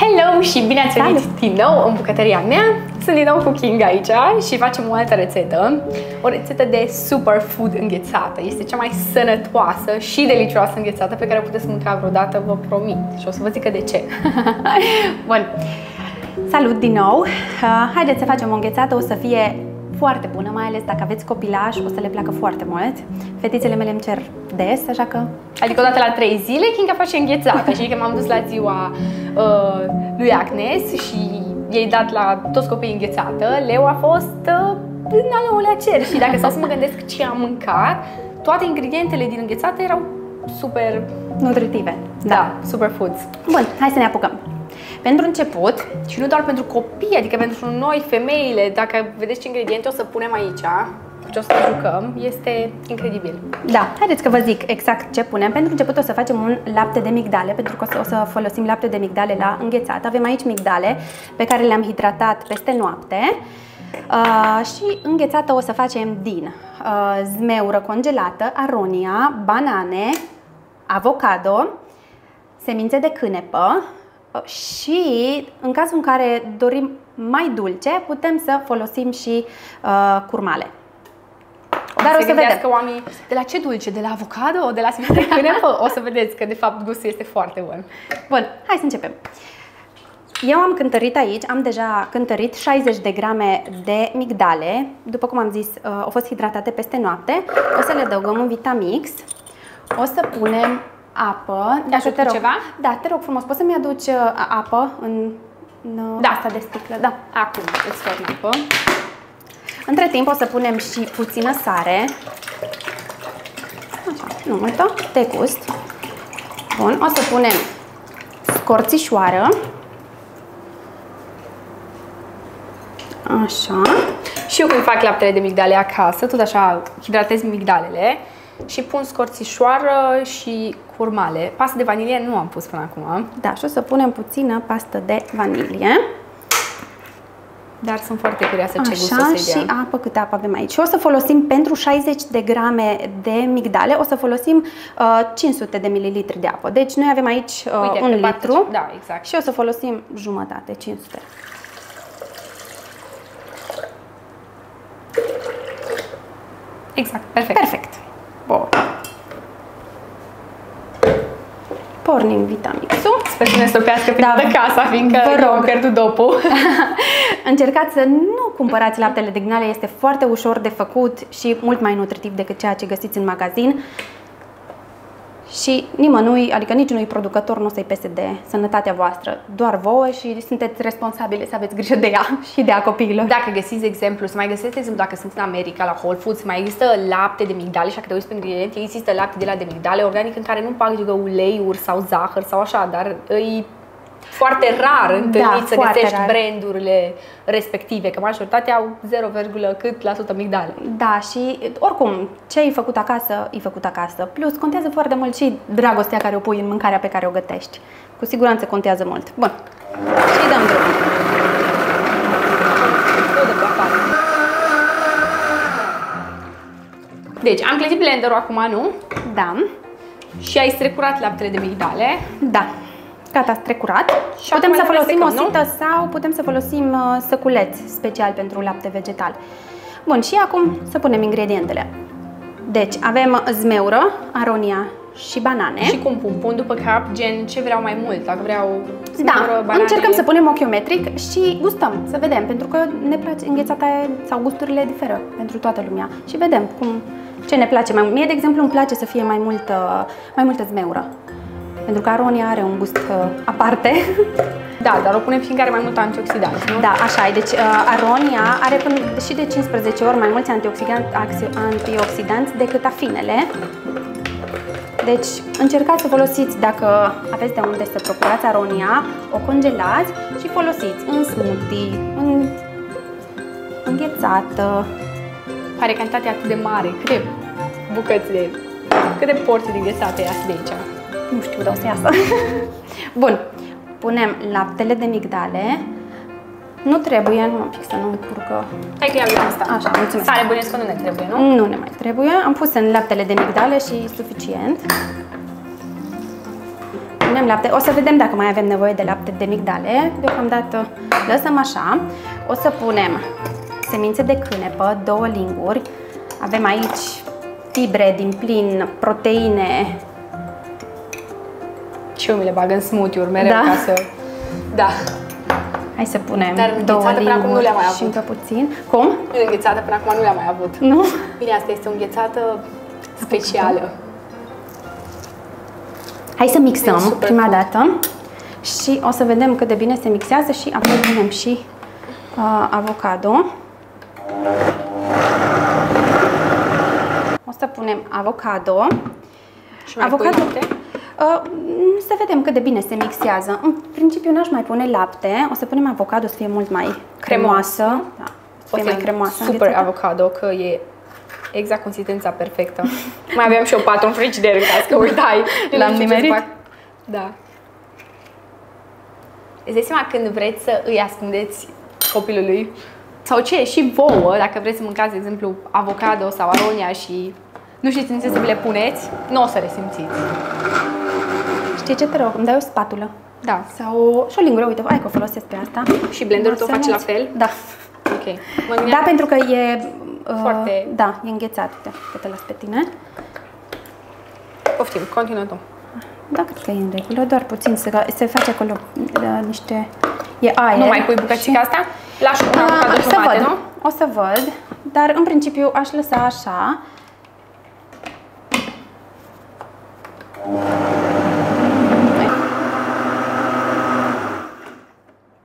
Hello și bine ați venit Salut. din nou în bucătăria mea. Sunt din nou cu King aici și facem o altă rețetă. O rețetă de superfood înghețată. Este cea mai sănătoasă și delicioasă înghețată pe care o puteți mânca vreodată, vă promit. Și o să vă zic de ce. Bun. Salut din nou! Uh, haideți să facem o înghețată, o să fie foarte bună, mai ales dacă aveți copilași, o să le placă foarte mult. Fetițele mele îmi cer des, așa că... Adică odată la 3 zile, Kinga face înghețată. și că m-am dus la ziua uh, lui Agnes și ei dat la toți copiii înghețată. Leu a fost uh, în al nouălea cer și dacă stau să mă gândesc ce am mâncat, toate ingredientele din înghețată erau super... Nutritive. Da, da superfoods. Bun, hai să ne apucăm. Pentru început, și nu doar pentru copii, adică pentru noi, femeile, dacă vedeți ce ingrediente o să punem aici, ce o să jucăm, este incredibil. Da, haideți că vă zic exact ce punem. Pentru început o să facem un lapte de migdale, pentru că o să, o să folosim lapte de migdale la înghețat. Avem aici migdale pe care le-am hidratat peste noapte. Uh, și înghețată o să facem din uh, zmeură congelată, aronia, banane, avocado, semințe de cânepă, și în cazul în care dorim mai dulce, putem să folosim și uh, curmale. O Dar să o să vedem. oamenii de la ce dulce? De la avocado? De la de cânepă? o să vedeți că de fapt gustul este foarte bun. Bun, hai să începem. Eu am cântărit aici, am deja cântărit 60 de grame de migdale. După cum am zis, uh, au fost hidratate peste noapte. O să le adăugăm un Vitamix. O să punem apă. Dacă te rog, ceva? Da, te rog frumos, poți să-mi aduci uh, apă în, în uh, da. asta de sticlă? Da. Acum îți fac apă. Între timp o să punem și puțină sare. Așa, nu multă, de gust. Bun, o să punem scorțișoară. Așa. Și eu când fac laptele de migdale acasă, tot așa hidratez migdalele și pun scorțișoară și curmale. Pastă de vanilie nu am pus până acum. Da, și o să punem puțină pastă de vanilie. Dar sunt foarte curioasă ce gust o să și apă, câte apă avem aici. Și o să folosim pentru 60 de grame de migdale, o să folosim uh, 500 de mililitri de apă. Deci noi avem aici uh, Uite, un litru da, exact. și o să folosim jumătate, 500. Exact, perfect. Perfect. Bun. Pornim Vitamixul. Sper să ne stopească prin da, casa, fiindcă vă rog. am pierdut dopul. Încercați să nu cumpărați laptele de gnale, este foarte ușor de făcut și mult mai nutritiv decât ceea ce găsiți în magazin și nimănui, adică niciunui producător nu o să-i pese de sănătatea voastră, doar vouă și sunteți responsabile să aveți grijă de ea și de a copiilor. Dacă găsiți exemplu, să mai găsiți exemplu dacă sunt în America la Whole Foods, mai există lapte de migdale și dacă te uiți pe ingrediente, există lapte de la de migdale organic în care nu bagă uleiuri sau zahăr sau așa, dar îi foarte rar da, întâlnit da, să găsești rar. brandurile respective, că majoritatea au 0, cât la sută migdale. Da, și oricum, ce ai făcut acasă, e făcut acasă. Plus, contează foarte mult și dragostea care o pui în mâncarea pe care o gătești. Cu siguranță contează mult. Bun, și dăm drumul. Deci, am clătit blenderul acum, nu? Da. Și ai strecurat laptele de migdale? Da. Gata, strecurat. Și putem să folosim o sită sau putem să folosim uh, săculeț special pentru lapte vegetal. Bun, și acum să punem ingredientele. Deci avem zmeură, aronia și banane. Și cum pun? Pun după cap, gen ce vreau mai mult, dacă vreau zmeură, da, banane. încercăm să punem ochiometric și gustăm, să vedem, pentru că ne place înghețata sau gusturile diferă pentru toată lumea. Și vedem cum, ce ne place mai mult. Mie, de exemplu, îmi place să fie mai multă, mai multă zmeură. Pentru că aronia are un gust uh, aparte. Da, dar o punem fiindcă are mai mult antioxidanți, nu? Da, așa e. Deci uh, aronia are până și de 15 ori mai mulți antioxidanți, antioxidanți decât afinele. Deci încercați să folosiți, dacă aveți de unde să procurați aronia, o congelați și folosiți în smoothie, în înghețată. Are cantitate atât de mare, câte bucăți de, câte porții de înghețată e de aici? Nu știu, dar o să iasă. Bun. Punem laptele de migdale. Nu trebuie, nu un pic să nu curcă. Hai că iau asta. Așa, mulțumesc. Sare bănesc nu ne trebuie, nu? Nu ne mai trebuie. Am pus în laptele de migdale și suficient. punem lapte. O să vedem dacă mai avem nevoie de lapte de migdale. Deocamdată lăsăm așa. O să punem semințe de cânepă, două linguri. Avem aici fibre din plin, proteine. Și eu mi le bag în smoothie-uri mereu Da? ca să... Da. Hai să punem Dar două înghețată până acum nu linguri le-am mai și avut. încă puțin. Cum? Înghețată până acum nu le-am mai avut. Nu? Bine, asta este o înghețată specială. Hai să E mixăm super prima fain. dată și o să vedem cât de bine se mixează și apoi punem și uh, avocado. O să punem avocado. Și mai avocado. pui lapte? Uh, să vedem cât de bine se mixează. În principiu n-aș mai pune lapte, o să punem avocado să fie mult mai cremoasă. Da, să O fie să mai fie cremoasă. super înghețată. avocado, că e exact consistența perfectă. Mai aveam și eu patru în frigider în caz că uitai. L-am Nu știu ce nimerit? să fac. Da. Îți dai seama când vreți să îi ascundeți copilului sau ce, și vouă, dacă vreți să mâncați, de exemplu, avocado sau aronia și nu știți în ce să vi le puneți, nu o să le simțiți. Știi ce te rog? Îmi dai o spatulă. Da. Sau și o lingură, uite, hai că o folosesc pe asta. Și blenderul tău Să face la nu-ți- fel? Da. Ok. Mă Da, gândeam, pentru că e... uh, Foarte- Da, e înghețat. Uite, că te las pe tine. poftim, continuă tu. Da, cred că e în regulă, doar puțin se, se face acolo uh, niște... E aer. Nu mai pui bucățica asta? Lași un Ah, avocado să jumate, văd. nu? O să văd, dar în principiu aș lăsa așa.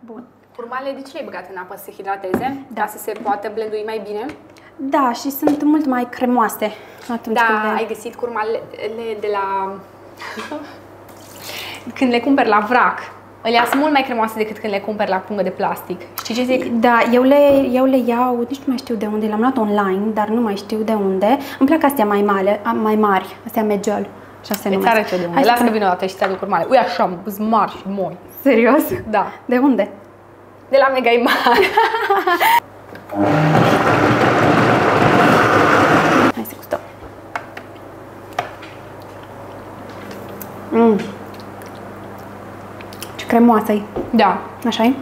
Bun. Curmale, de ce le-ai băgat în apă să se hidrateze? Da. Ca să se poată blendui mai bine? Da, și sunt mult mai cremoase atunci Da, când le... ai găsit curmalele de la... când le cumperi la vrac. Ele sunt mult mai cremoase decât când le cumperi la pungă de plastic. Știi ce zic? Da, eu le, eu le iau, nici nu mai știu de unde, le-am luat online, dar nu mai știu de unde. Îmi plac astea mai mari, mai mari astea Majol. Așa se Îți numesc. arăt eu de unde. Hai să Lasă că punem- vin o dată și ți aduc curmale. Ui, așa, sunt mari și moi. Serios? Da. De unde? De la Mega mare. Hai să gustăm. Mm. Ce cremoasă e. Da. așa e?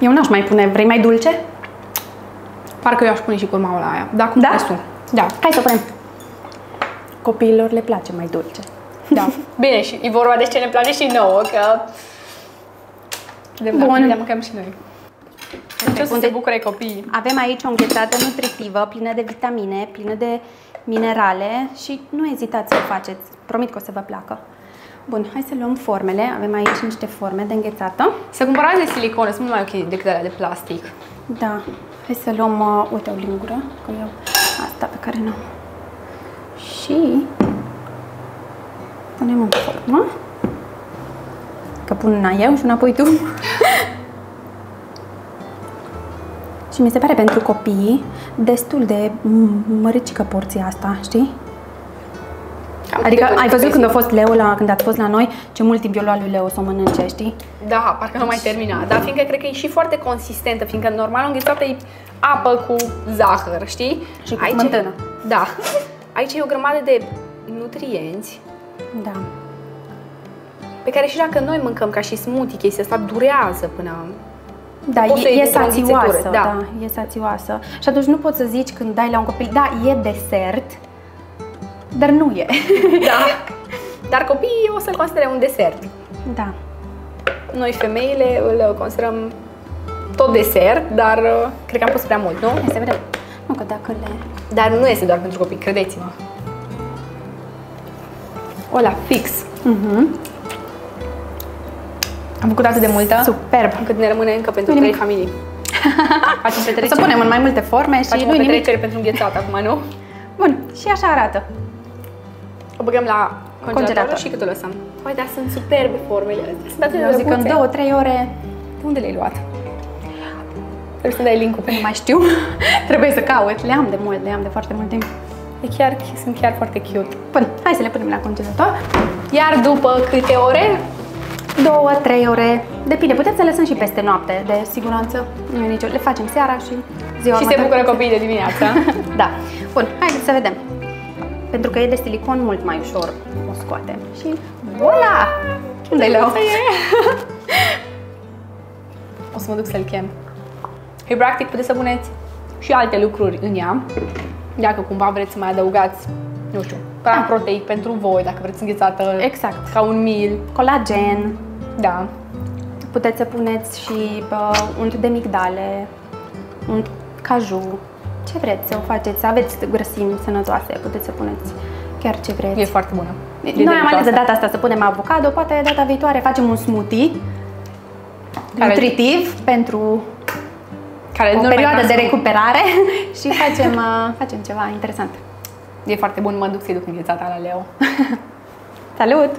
Eu n-aș mai pune. Vrei mai dulce? Parcă eu aș pune și curmaua la aia. Da, cum Da? crezi tu? Da. Hai să o punem. Copiilor le place mai dulce. Da. Bine, și e vorba de ce ne place și nouă, că... De Bun. le mâncăm și noi. Deci o să Unde- se bucure copiii. Avem aici o înghețată nutritivă, plină de vitamine, plină de minerale și nu ezitați să o faceți. Promit că o să vă placă. Bun, hai să luăm formele. Avem aici niște forme de înghețată. Să cumpărați de silicon, sunt mult mai ok decât alea de plastic. Da, hai să luăm, uh, uite, o lingură, că eu asta pe care nu. Și punem în formă. Că pun una eu și una pui tu. și mi se pare pentru copii destul de m- măricică porția asta, știi? Cam Adică câte ai văzut ori când a fost Leo la, când ați fost la noi, ce mult timp eu lua lui Leo să o mănânce, știi? Da, parcă nu mai termina. Dar fiindcă cred că e și foarte consistentă, fiindcă normal o înghețată e apă cu zahăr, știi? Și cu smântână. Da. Aici e o grămadă de nutrienți Da. Pe care și dacă noi mâncăm ca și smoothie, chestia asta durează până... Da, Poți să e, iei e dintr-o sațioasă, înghițitură, da. da. e sațioasă. Și atunci nu poți să zici când dai la un copil, da, e desert, dar nu e. Da. Dar copiii o să-l considere un desert. da. Noi, femeile, îl considerăm tot desert, dar uh, cred că am pus prea mult, nu? Hai să vedem. Nu, că dacă le... Dar nu este doar pentru copii, credeți-mă. Ola, fix. Uh-huh. Am făcut atât de multă Superb. încât ne rămâne încă pentru Nimic. trei familii. Facem O petrecere. să punem în mai multe forme și Facem nu o nimic. petrecere pentru înghețat acum, nu? Bun, și așa arată. O băgăm la congelator, Congelator. și cât o lăsăm? Păi, dar sunt superbe formele astea. Sunt atât Eu de zic că în drăguțe. 2-3 ore, De unde le-ai luat? Trebuie să dai link-ul pe nu mai știu, trebuie să caut. Le am de mult, le am de foarte mult timp. E chiar, sunt chiar foarte cute. Bun, hai să le punem la congelator. Iar după câte ore? 2-3 ore, depinde, puteți să lăsăm și peste noapte, de siguranță. Nu e nicio, le facem seara și ziua și se următoare. bucură copiii de dimineață. Da. Bun, haideți să vedem. Pe pentru că e de silicon mult mai ușor o scoatem. Și voila! Unde e Leo? O să mă duc să-l chem. Și practic puteți să puneți și alte lucruri în ea. Dacă cumva vreți să mai adăugați, nu știu, praf Da. proteic pentru voi, dacă vreți înghețată Exact. ca un meal. Colagen, Da. puteți să puneți și uh, unt de migdale, unt caju, ce vreți să o faceți, să aveți grăsimi sănătoase, puteți să puneți chiar ce vreți. E foarte bună. E Noi am ales de delicioasă. data asta să punem avocado, poate data viitoare facem un smoothie Care- nutritiv pentru Care o nu mai perioadă de transform. recuperare și facem, uh, facem ceva interesant. E foarte bun, mă duc să-i duc înghețata la Leo. Salut!